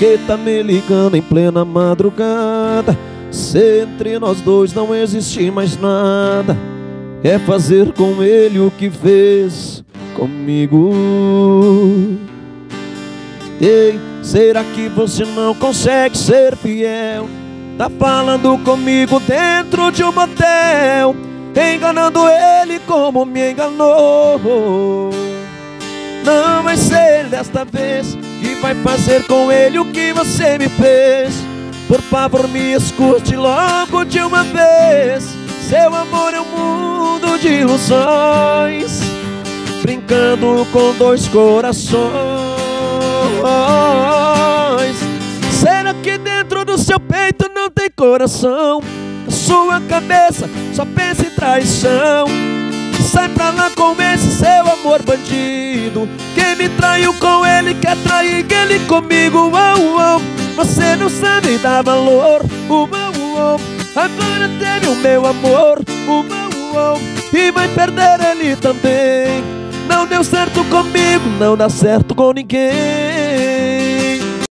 Que tá me ligando em plena madrugada. Se entre nós dois não existe mais nada É fazer com ele o que fez comigo. Ei, será que você não consegue ser fiel? Tá falando comigo dentro de um motel Enganando ele como me enganou. Não vai ser desta vez Que vai fazer com ele o que você me fez. Por favor me escute logo de uma vez. Seu amor é um mundo de ilusões Brincando com dois corações. Será que dentro do seu peito não tem coração? Sua cabeça só pensa em traição. Sai pra lá com esse seu amor bandido me traiu com ele quer trair ele comigo oh, oh. Você não sabe dar valor oh, oh, Agora teve o meu amor E vai perder ele também. Não deu certo comigo, não dá certo com ninguém